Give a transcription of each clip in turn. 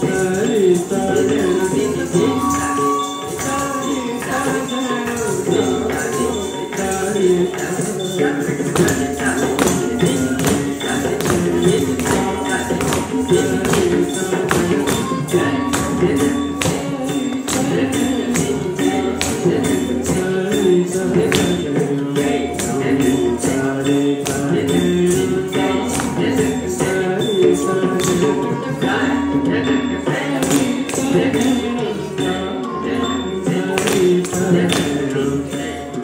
Sarita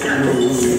cada.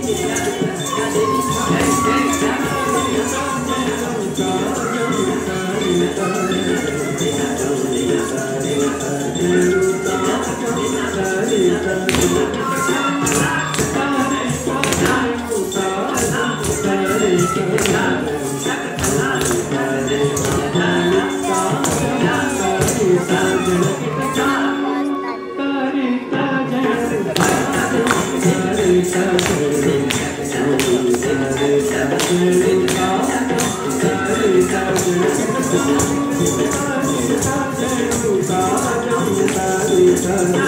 私が出てきた。Thank